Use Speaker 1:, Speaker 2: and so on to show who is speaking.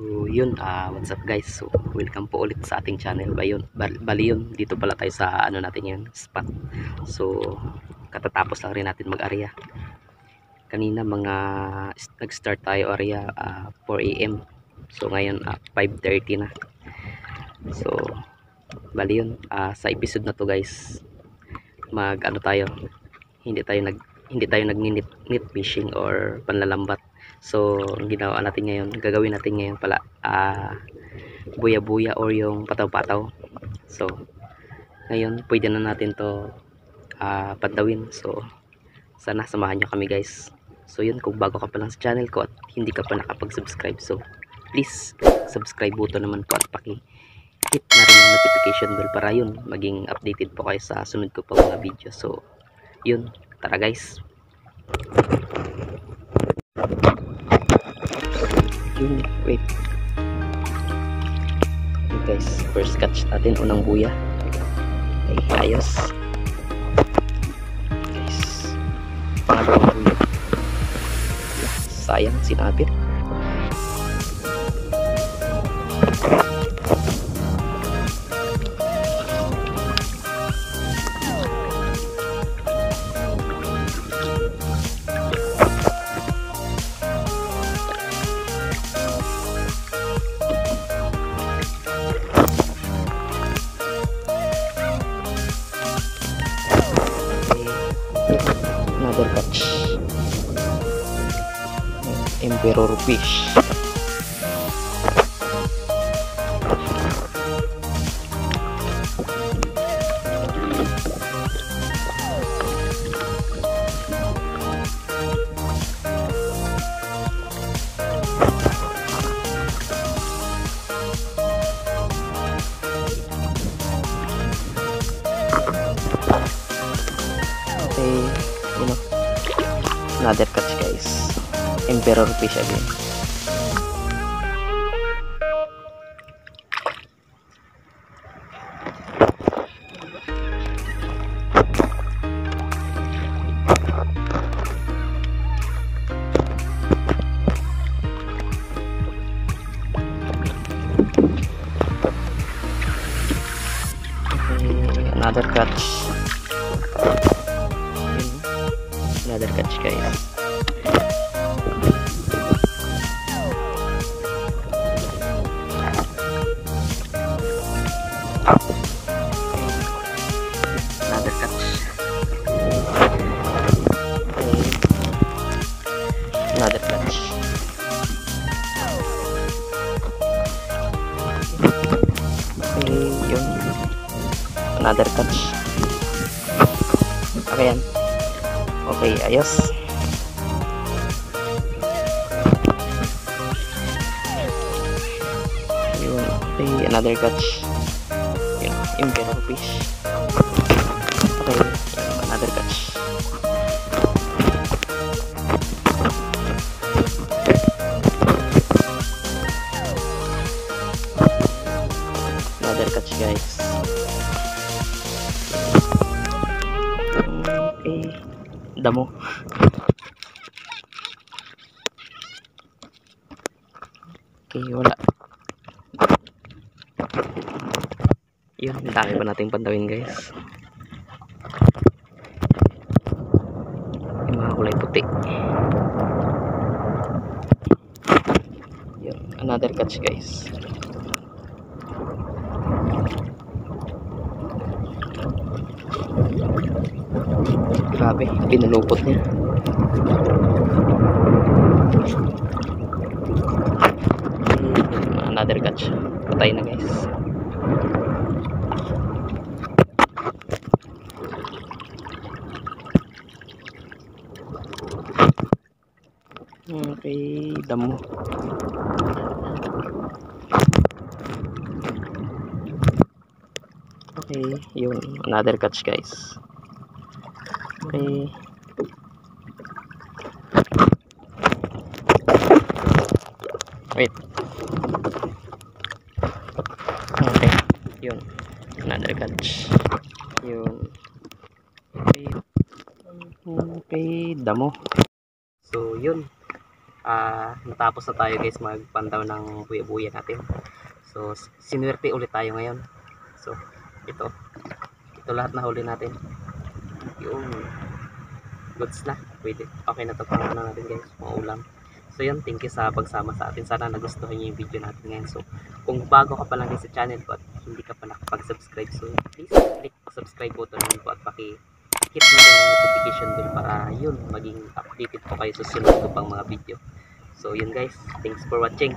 Speaker 1: So yun, ah what's up guys? So welcome po ulit sa ating channel. Ba yun, bal bali yun, dito pala tayo sa ano natin yun, spot. So katatapos lang rin natin mag-area. Kanina mga nag-start tayo area ah, 4 AM. So ngayon ah, 5:30 na. So bali yun, ah, sa episode na to guys, mag ano tayo, hindi tayo nag hindi tayo nag-nit nit fishing or panlalambat. So, ang ginawa natin ngayon, gagawin natin ngayon pala ah buya-buya or yung pataw-pataw. So, ngayon pwede na natin to ah patawin. So, sana samahan nyo kami guys. So, yun kung bago ka pa lang sa channel ko at hindi ka pa nakapag-subscribe. So, please subscribe button naman po at paki hit na rin ang notification bell para yun maging updated po kayo sa sunod ko pa mga video. So, yun. Tara guys. Yun, wait. Okay guys, first catch natin unang buya. Okay, ayos. Guys, pangalawang buya. Sayang, sinapit. Emperor fish okay you know another catch guys emperor fish again another catch. Another catch guys yun. Another catch okay yan. Okay ayos. Yun okay another catch yun emperor fish damo. Okay wala. Yun dami pa nating pantawin guys. Yung mga kulay puti. Yun another catch guys grabe pinulupot niya. Hmm, another catch. Patay na guys. Okay damo. Okay yun. Another catch guys okay wait okay yun another catch yun okay okay damo so yun ah, natapos na tayo guys magpandaw ng buya-buya natin. So, s- sinuwerte ulit tayo ngayon. So, ito. Ito lahat na huli natin. Yung goods na. Pwede. Okay na to pang ano natin guys. Mga ulam. So yun, thank you sa pagsama sa atin. Sana nagustuhan niyo yung video natin ngayon. So, kung bago ka pa lang sa channel ko at hindi ka pa nakapag-subscribe, so please click subscribe button naman po at paki hit rin yung notification bell para yun, maging updated po kayo sa sunod ko pang mga video. So yun guys, thanks for watching.